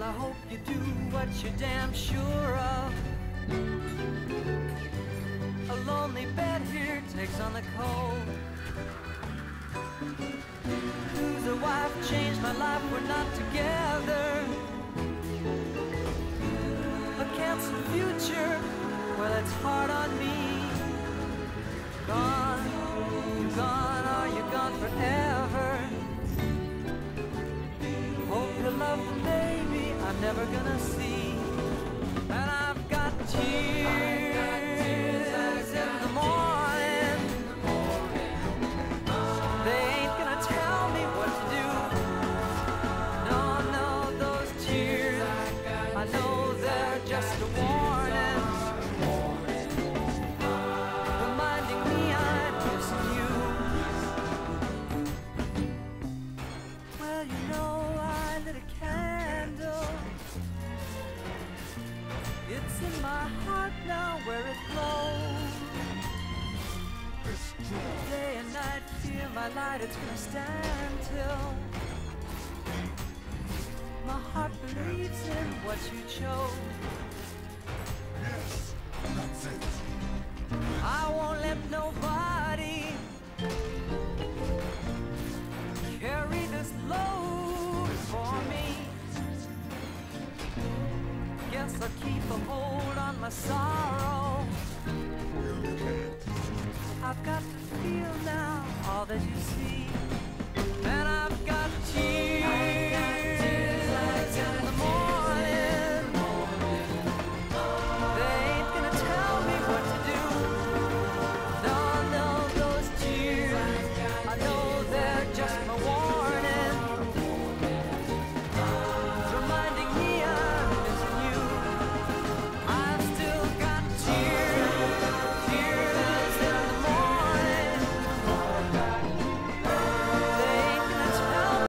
Well, I hope you do what you're damn sure of. A lonely bed here takes on the cold. Who's a wife changed my life, we're not together. A canceled future, well, it's hard on me. Gone, gone, never gonna see. And I've got tears in the morning. They ain't gonna tell me what to do. No, no, those tears. I know they're just a warning. It's in my heart now where it glows. Day and night, feel my light, it's gonna stand till my heart believes in what you chose. Guess I'll keep a hold on my sorrow. I've got to feel now all that you see.